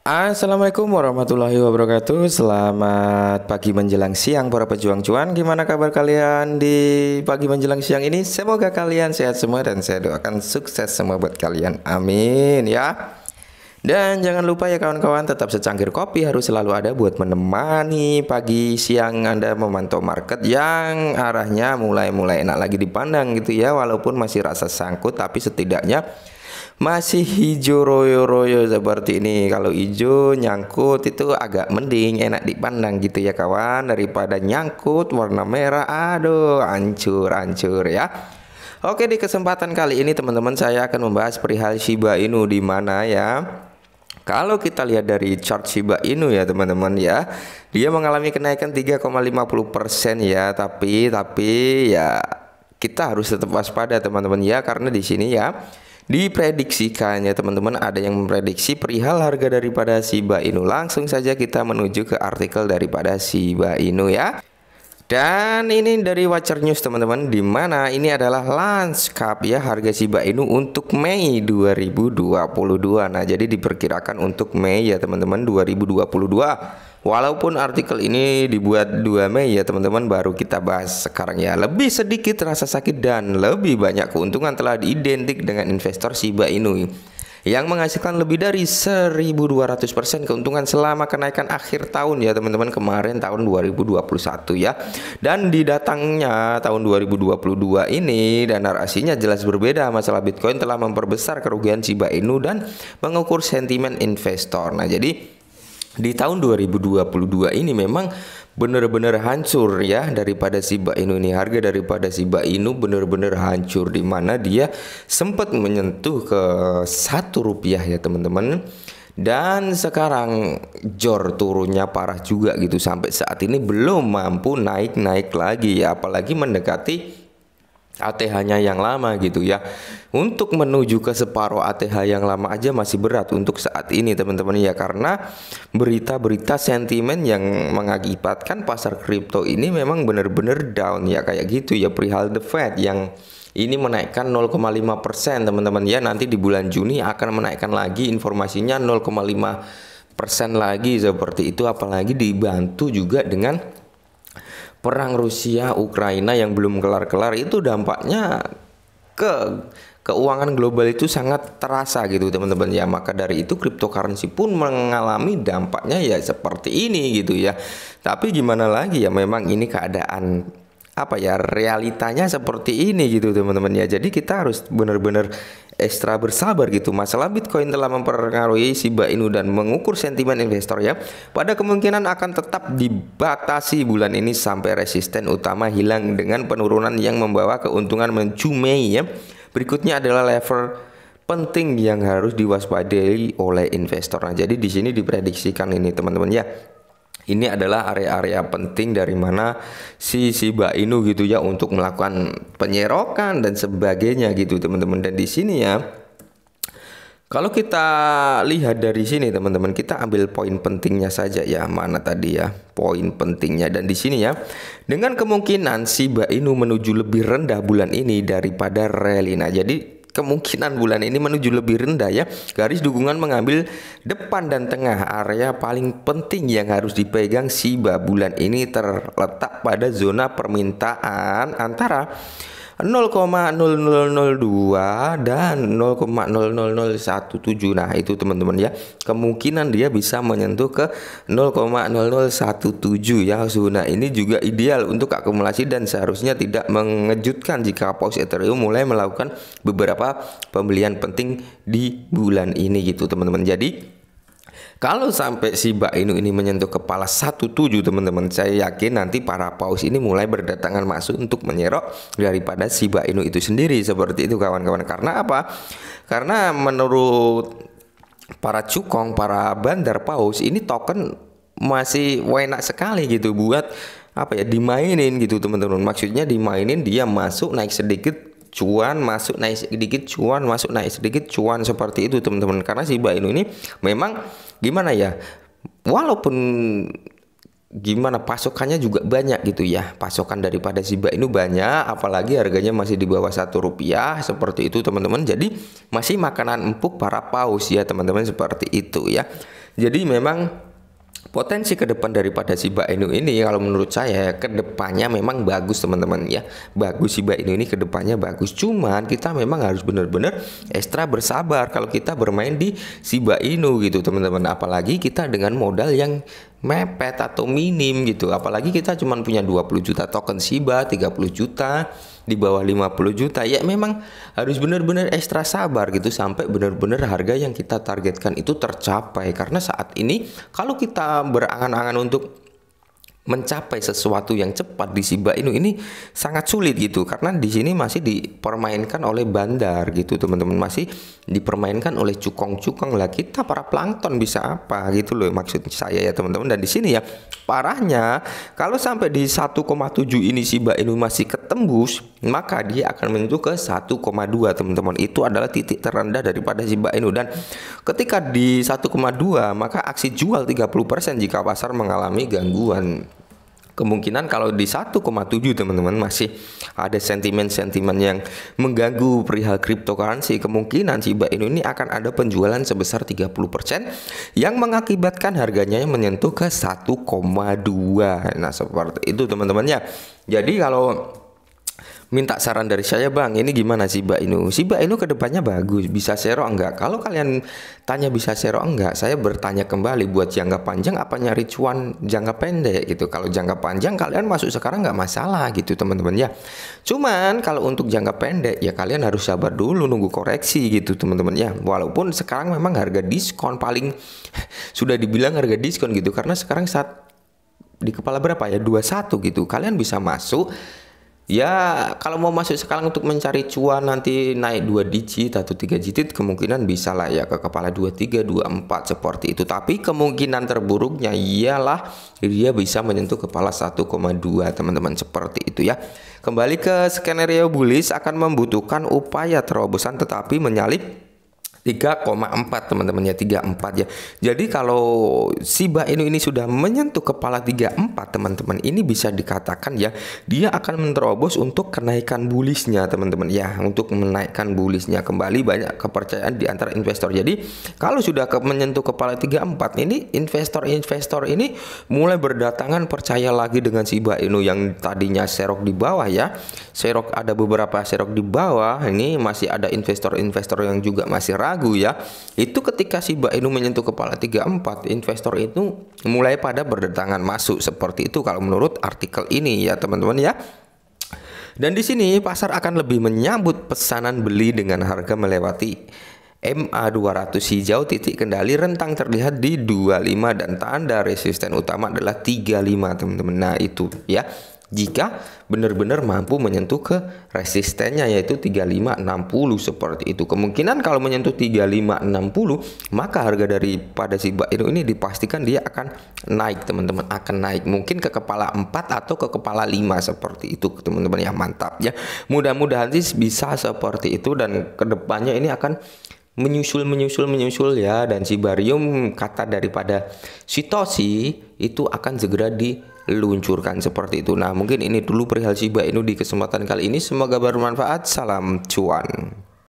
Assalamualaikum warahmatullahi wabarakatuh. Selamat pagi menjelang siang para pejuang cuan. Gimana kabar kalian di pagi menjelang siang ini? Semoga kalian sehat semua dan saya doakan sukses semua buat kalian. Amin ya. Dan jangan lupa ya kawan-kawan tetap secangkir kopi harus selalu ada buat menemani pagi siang Anda memantau market yang arahnya mulai-mulai enak lagi dipandang gitu ya. Walaupun masih rasa sangkut tapi setidaknya masih hijau royo-royo seperti ini. Kalau hijau nyangkut itu agak mending enak dipandang gitu ya kawan. Daripada nyangkut warna merah aduh hancur-hancur ya. Oke di kesempatan kali ini teman-teman saya akan membahas perihal Shiba Inu di mana ya. Kalau kita lihat dari chart Shiba Inu ya teman-teman ya. Dia mengalami kenaikan 3,50% ya. Tapi tapi ya kita harus tetap waspada teman-teman ya. Karena di sini ya Diprediksikan ya teman-teman ada yang memprediksi perihal harga daripada Shiba Inu. Langsung saja kita menuju ke artikel daripada Shiba Inu ya. Dan ini dari Watcher News teman-teman di mana ini adalah landscape ya harga Shiba Inu untuk Mei 2022. Nah, jadi diperkirakan untuk Mei ya teman-teman 2022 Walaupun artikel ini dibuat 2 Mei ya teman-teman baru kita bahas sekarang ya. Lebih sedikit rasa sakit dan lebih banyak keuntungan telah diidentik dengan investor Shiba Inu yang menghasilkan lebih dari 1200% keuntungan selama kenaikan akhir tahun ya teman-teman kemarin tahun 2021 ya. Dan di datangnya tahun 2022 ini dan narasinya jelas berbeda. Masalah Bitcoin telah memperbesar kerugian Shiba Inu dan mengukur sentimen investor. Nah jadi di tahun 2022 ini memang benar-benar hancur ya daripada Shiba Inu ini. Harga daripada Shiba Inu benar-benar hancur di mana dia sempat menyentuh ke satu rupiah ya teman-teman. Dan sekarang jor turunnya parah juga gitu sampai saat ini belum mampu naik-naik lagi ya apalagi mendekati ATH-nya yang lama gitu ya. Untuk menuju ke separuh ATH yang lama aja masih berat untuk saat ini teman-teman. Ya karena berita-berita sentimen yang mengakibatkan pasar kripto ini memang benar-benar down ya kayak gitu ya. Perihal the Fed yang ini menaikkan 0,5 persen teman-teman. Ya nanti di bulan Juni akan menaikkan lagi informasinya 0,5 persen lagi seperti itu. Apalagi dibantu juga dengan perang Rusia Ukraina yang belum kelar-kelar itu dampaknya ke keuangan global itu sangat terasa gitu teman-teman. Ya maka dari itu cryptocurrency pun mengalami dampaknya ya seperti ini gitu ya. Tapi gimana lagi ya memang ini keadaan apa ya realitanya seperti ini gitu teman-teman. Ya jadi kita harus benar-benar ekstra bersabar gitu. Masalah Bitcoin telah mempengaruhi Shiba Inu dan mengukur sentimen investor ya. Pada kemungkinan akan tetap dibatasi bulan ini sampai resisten utama hilang dengan penurunan yang membawa keuntungan mencumei ya. Berikutnya adalah level penting yang harus diwaspadai oleh investor. Nah, jadi di sini diprediksikan ini teman-teman ya ini adalah area-area penting dari mana si Shiba Inu gitu ya untuk melakukan penyerokan dan sebagainya gitu teman-teman. Dan di sini ya kalau kita lihat dari sini teman-teman kita ambil poin pentingnya saja ya mana tadi ya poin pentingnya. Dan di sini ya dengan kemungkinan Shiba Inu menuju lebih rendah bulan ini daripada rally. Nah jadi kemungkinan bulan ini menuju lebih rendah ya. Garis dukungan mengambil depan dan tengah area paling penting yang harus dipegang Shiba bulan ini terletak pada zona permintaan antara 0,0002 dan 0,00017 nah itu teman-teman ya. Kemungkinan dia bisa menyentuh ke 0,0017 ya zona ini juga ideal untuk akumulasi dan seharusnya tidak mengejutkan jika paus Ethereum mulai melakukan beberapa pembelian penting di bulan ini gitu teman-teman. Jadi kalau sampai si Mbak Inu ini menyentuh kepala 17 teman-teman, saya yakin nanti para paus ini mulai berdatangan masuk untuk menyerok daripada si Mbak Inu itu sendiri seperti itu kawan-kawan. Karena apa? Karena menurut para cukong, para bandar paus ini token masih enak sekali gitu buat apa ya dimainin gitu teman-teman. Maksudnya dimainin dia masuk naik sedikit cuan masuk naik sedikit cuan masuk naik sedikit cuan seperti itu teman-teman. Karena si Bainu ini memang gimana ya walaupun gimana pasokannya juga banyak gitu ya. Pasokan daripada Shiba Inu banyak apalagi harganya masih di bawah satu rupiah seperti itu teman-teman. Jadi masih makanan empuk para paus ya teman-teman seperti itu ya. Jadi memang potensi ke depan daripada Shiba Inu ini kalau menurut saya ke depannya memang bagus teman-teman ya. Bagus Shiba Inu ini ke depannya bagus. Cuman kita memang harus benar-benar ekstra bersabar kalau kita bermain di Shiba Inu gitu teman-teman. Apalagi kita dengan modal yang mepet atau minim gitu. Apalagi kita cuma punya 20 juta token Shiba 30 juta di bawah 50 juta ya memang harus benar-benar ekstra sabar gitu sampai benar-benar harga yang kita targetkan itu tercapai. Karena saat ini kalau kita berangan-angan untuk mencapai sesuatu yang cepat di Shiba Inu ini sangat sulit gitu. Karena di sini masih dipermainkan oleh bandar gitu teman-teman. Masih dipermainkan oleh cukong-cukong lah. Kita para plankton bisa apa gitu loh maksud saya ya teman-teman. Dan di sini ya parahnya kalau sampai di 1,7 ini Shiba Inu masih ketembus maka dia akan menyentuh ke 1,2 teman-teman. Itu adalah titik terendah daripada Shiba Inu dan ketika di 1,2 maka aksi jual 30% jika pasar mengalami gangguan kemungkinan kalau di 1,7 teman-teman masih ada sentimen-sentimen yang mengganggu perihal cryptocurrency kemungkinan Shiba Inu ini akan ada penjualan sebesar 30% yang mengakibatkan harganya menyentuh ke 1,2 nah seperti itu teman-teman ya. Jadi kalau minta saran dari saya bang ini gimana sih Mbak Inu? Si Mbak Inu ke depannya bagus bisa sero enggak? Kalau kalian tanya bisa sero enggak saya bertanya kembali buat jangka panjang apa nyari cuan jangka pendek? Gitu. Kalau jangka panjang kalian masuk sekarang nggak masalah gitu teman-teman ya. Cuman kalau untuk jangka pendek ya kalian harus sabar dulu nunggu koreksi gitu teman-teman ya. Walaupun sekarang memang harga diskon paling sudah dibilang harga diskon gitu karena sekarang saat di kepala berapa ya? 21 gitu. Kalian bisa masuk Ya, kalau mau masuk sekarang untuk mencari cuan nanti naik dua digit atau tiga digit kemungkinan bisa lah ya ke kepala 23, 24 seperti itu. Tapi kemungkinan terburuknya ialah dia bisa menyentuh kepala 1,2 teman-teman seperti itu ya. Kembali ke skenario bullish akan membutuhkan upaya terobosan tetapi menyalip 3,4 teman-teman ya 34 ya. Jadi kalau Shiba Inu ini sudah menyentuh kepala 34 teman-teman ini bisa dikatakan ya dia akan menerobos untuk kenaikan bullishnya teman-teman ya untuk menaikkan bullishnya kembali banyak kepercayaan di antara investor. Jadi kalau sudah ke menyentuh kepala 34 ini investor-investor ini mulai berdatangan percaya lagi dengan Shiba Inu yang tadinya serok di bawah ya. Serok ada beberapa serok di bawah ini masih ada investor-investor yang juga masih ragu ya. Itu ketika si Mbak Inu menyentuh kepala 34 investor itu mulai pada berdatangan masuk. Seperti itu kalau menurut artikel ini ya teman-teman ya. Dan di sini pasar akan lebih menyambut pesanan beli dengan harga melewati MA 200 hijau titik kendali rentang terlihat di 25 dan tanda resisten utama adalah 35 teman-teman. Nah, itu ya jika benar-benar mampu menyentuh ke resistennya yaitu 3560 seperti itu. Kemungkinan kalau menyentuh 3560 maka harga daripada si Inu ini dipastikan dia akan naik teman-teman akan naik mungkin ke kepala 4 atau ke kepala 5 seperti itu teman-teman yang mantap ya. Mudah-mudahan sih bisa seperti itu dan ke depannya ini akan menyusul menyusul menyusul ya dan si barium kata daripada Sitoshi itu akan segera diluncurkan seperti itu. Nah, mungkin ini dulu perihal Shiba Inu di kesempatan kali ini. Semoga bermanfaat. Salam cuan.